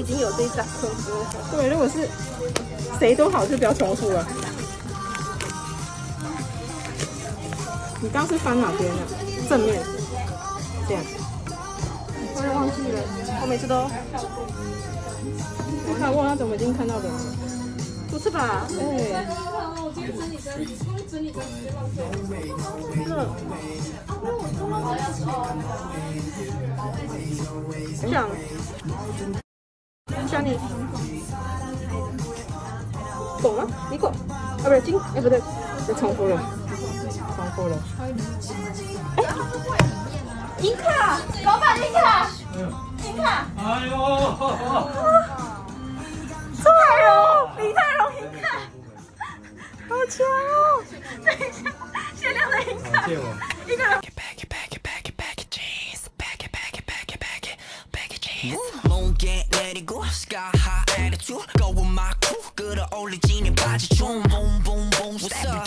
已经有这一张了。对，如果是谁都好，就不要重复了。你刚是翻哪边啊？正面，这样。我也忘记了，我每次都我看忘了怎么已经看到的了。不是吧？哎，这样，像你懂吗？你懂？啊，不是金，哎，不对，又重复了，重复了。哎银卡，老板银卡，银卡，哎呦，朱海荣，李泰荣银卡，好强哦！等一下，限量的银卡。一个人。sky high attitude. Go with my crew. Boom boom boom what's up?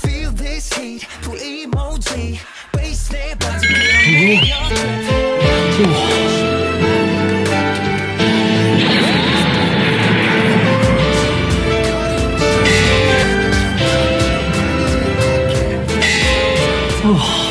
feel this heat. To emoji. Bass Oh